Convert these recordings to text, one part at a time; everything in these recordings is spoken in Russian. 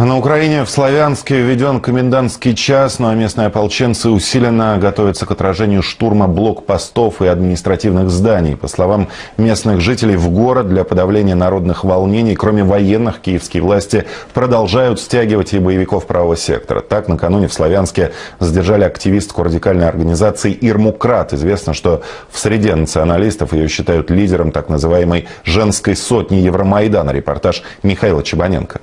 На Украине в Славянске введен комендантский час, ну а местные ополченцы усиленно готовятся к отражению штурма блокпостов и административных зданий. По словам местных жителей, в город для подавления народных волнений, кроме военных, киевские власти продолжают стягивать и боевиков правого сектора. Так, накануне в Славянске задержали активистку радикальной организации Ирмукрат. Известно, что в среде националистов ее считают лидером так называемой «женской сотни Евромайдана». Репортаж Михаила Чебаненко.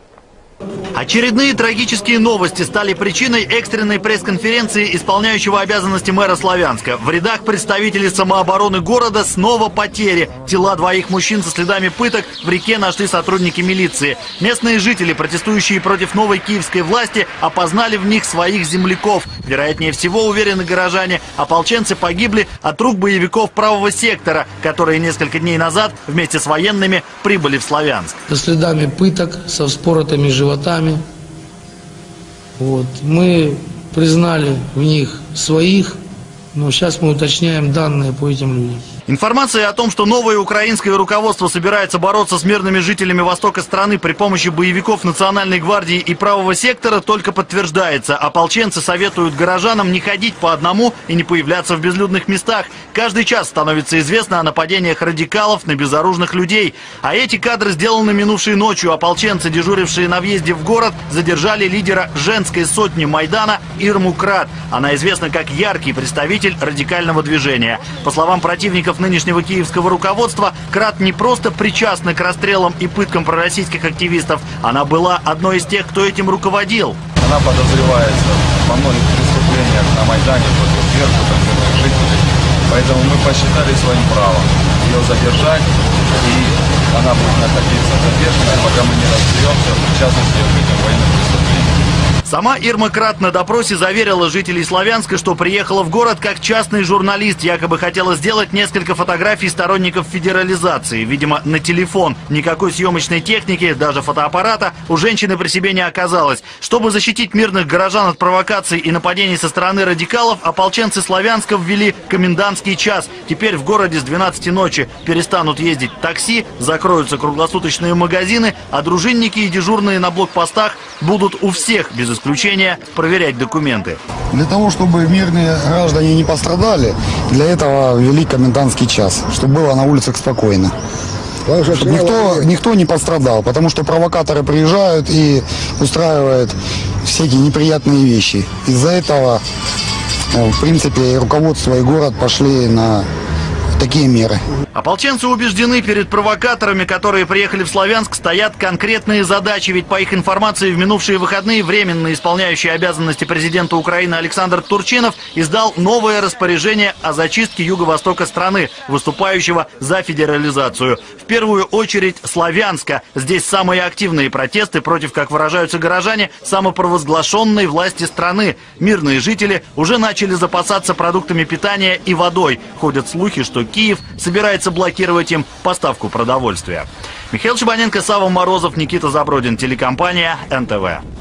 Очередные трагические новости стали причиной экстренной пресс-конференции исполняющего обязанности мэра Славянска. В рядах представителей самообороны города снова потери. Тела двоих мужчин со следами пыток в реке нашли сотрудники милиции. Местные жители, протестующие против новой киевской власти, опознали в них своих земляков. Вероятнее всего, уверены горожане, ополченцы погибли от рук боевиков правого сектора, которые несколько дней назад вместе с военными прибыли в Славянск. Со следами пыток, со вспоротыми животами нами. Вот. Мы признали в них своих, но сейчас мы уточняем данные по этим людям. Информация о том, что новое украинское руководство собирается бороться с мирными жителями востока страны при помощи боевиков Национальной гвардии и правого сектора, только подтверждается. Ополченцы советуют горожанам не ходить по одному и не появляться в безлюдных местах. Каждый час становится известно о нападениях радикалов на безоружных людей. А эти кадры сделаны минувшей ночью. Ополченцы, дежурившие на въезде в город, задержали лидера женской сотни Майдана Ирму Крат. Она известна как яркий представитель радикального движения. По словам противников сотрудников нынешнего киевского руководства, Крат не просто причастна к расстрелам и пыткам пророссийских активистов, она была одной из тех, кто этим руководил. Она подозревается во многих преступлениях на Майдане против верхов мирных жителей. Поэтому мы посчитали своим правом ее задержать, и она будет находиться задержанной, пока мы не разберемся, в частности, в этих военных преступлениях. Сама Ирма Крат на допросе заверила жителей Славянска, что приехала в город как частный журналист, якобы хотела сделать несколько фотографий сторонников федерализации, видимо, на телефон. Никакой съемочной техники, даже фотоаппарата, у женщины при себе не оказалось. Чтобы защитить мирных горожан от провокаций и нападений со стороны радикалов, ополченцы Славянска ввели комендантский час. Теперь в городе с 12 ночи перестанут ездить такси, закроются круглосуточные магазины, а дружинники и дежурные на блокпостах будут у всех без исключения проверять документы. Для того, чтобы мирные граждане не пострадали, для этого ввели комендантский час, чтобы было на улицах спокойно. Никто, никто не пострадал, потому что провокаторы приезжают и устраивают всякие неприятные вещи. Из-за этого, э, в принципе, и руководство, и город пошли на такие меры. Ополченцы убеждены, перед провокаторами, которые приехали в Славянск, стоят конкретные задачи. Ведь по их информации в минувшие выходные временно исполняющий обязанности президента Украины Александр Турчинов издал новое распоряжение о зачистке юго-востока страны, выступающего за федерализацию. В первую очередь Славянска. Здесь самые активные протесты против, как выражаются горожане, самопровозглашенной власти страны. Мирные жители уже начали запасаться продуктами питания и водой. Ходят слухи, что Киев собирается блокировать им поставку продовольствия. Михаил Чебаненко, Сава Морозов, Никита Забродин, телекомпания НТВ.